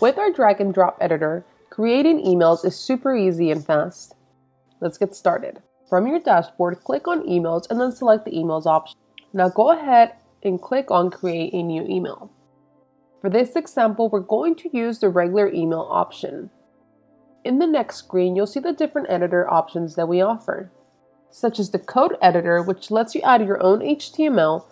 With our drag and drop editor, creating emails is super easy and fast. Let's get started. From your dashboard, click on emails and then select the emails option. Now go ahead and click on create a new email. For this example, we're going to use the regular email option. In the next screen, you'll see the different editor options that we offer, such as the code editor, which lets you add your own HTML,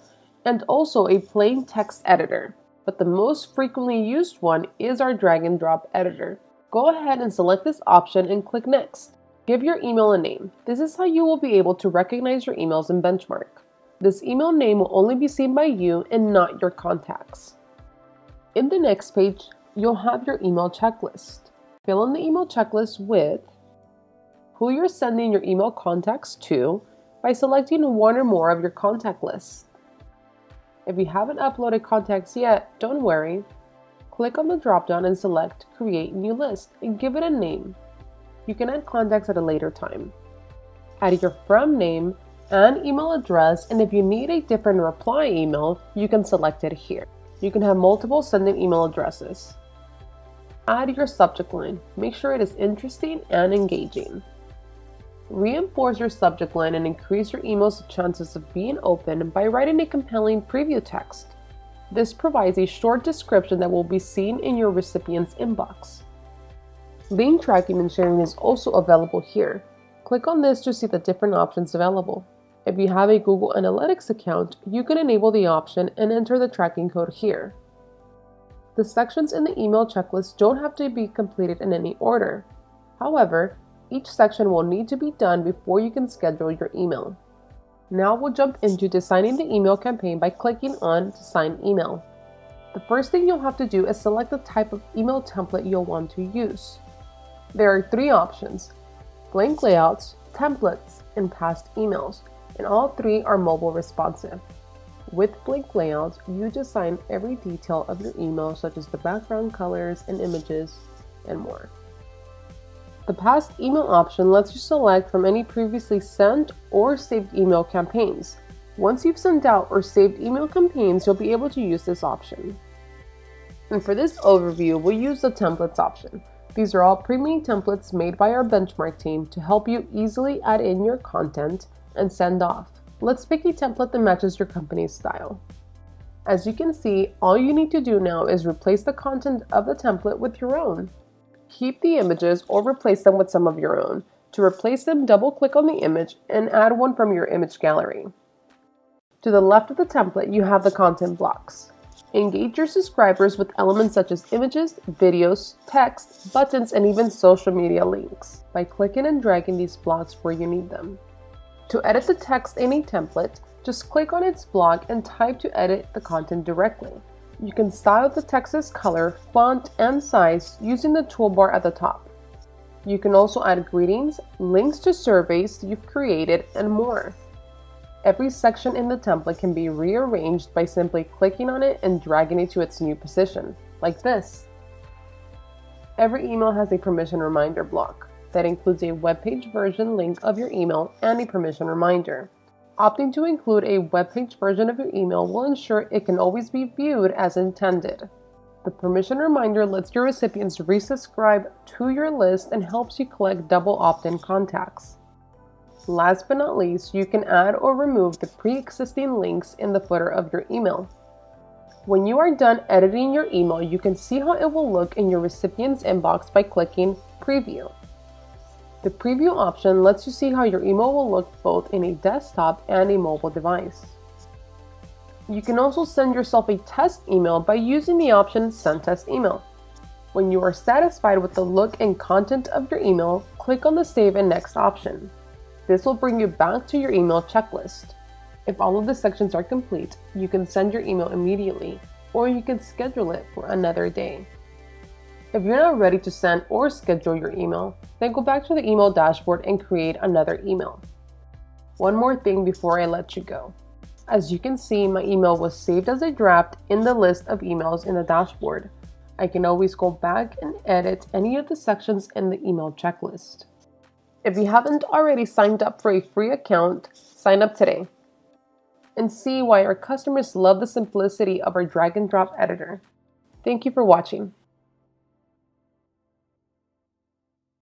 and also a plain text editor. But the most frequently used one is our drag and drop editor. Go ahead and select this option and click next. Give your email a name. This is how you will be able to recognize your emails in Benchmark. This email name will only be seen by you and not your contacts. In the next page, you'll have your email checklist. Fill in the email checklist with who you're sending your email contacts to by selecting one or more of your contact lists. If you haven't uploaded contacts yet, don't worry. Click on the dropdown and select Create New List and give it a name. You can add contacts at a later time. Add your from name and email address, and if you need a different reply email, you can select it here. You can have multiple sending email addresses. Add your subject line. Make sure it is interesting and engaging. Reinforce your subject line and increase your email's chances of being opened by writing a compelling preview text. This provides a short description that will be seen in your recipient's inbox. Link tracking and sharing is also available here. Click on this to see the different options available. If you have a Google Analytics account, you can enable the option and enter the tracking code here. The sections in the email checklist don't have to be completed in any order. However, each section will need to be done before you can schedule your email. Now we'll jump into designing the email campaign by clicking on Design Email. The first thing you'll have to do is select the type of email template you'll want to use. There are three options, blank layouts, templates, and past emails, and all three are mobile responsive. With blank Layouts, you design every detail of your email such as the background colors and images and more. The past email option lets you select from any previously sent or saved email campaigns. Once you've sent out or saved email campaigns, you'll be able to use this option. And for this overview, we'll use the templates option. These are all pre-made templates made by our benchmark team to help you easily add in your content and send off. Let's pick a template that matches your company's style. As you can see, all you need to do now is replace the content of the template with your own. Keep the images or replace them with some of your own. To replace them, double click on the image and add one from your image gallery. To the left of the template, you have the content blocks. Engage your subscribers with elements such as images, videos, text, buttons, and even social media links by clicking and dragging these blocks where you need them. To edit the text in a template, just click on its block and type to edit the content directly. You can style the text's color, font, and size using the toolbar at the top. You can also add greetings, links to surveys you've created, and more. Every section in the template can be rearranged by simply clicking on it and dragging it to its new position, like this. Every email has a permission reminder block that includes a web page version link of your email and a permission reminder. Opting to include a web page version of your email will ensure it can always be viewed as intended. The permission reminder lets your recipients resubscribe to your list and helps you collect double opt in contacts. Last but not least, you can add or remove the pre existing links in the footer of your email. When you are done editing your email, you can see how it will look in your recipient's inbox by clicking Preview. The preview option lets you see how your email will look both in a desktop and a mobile device. You can also send yourself a test email by using the option Send Test Email. When you are satisfied with the look and content of your email, click on the Save and Next option. This will bring you back to your email checklist. If all of the sections are complete, you can send your email immediately, or you can schedule it for another day. If you're not ready to send or schedule your email, then go back to the email dashboard and create another email. One more thing before I let you go. As you can see, my email was saved as a draft in the list of emails in the dashboard. I can always go back and edit any of the sections in the email checklist. If you haven't already signed up for a free account, sign up today and see why our customers love the simplicity of our drag and drop editor. Thank you for watching.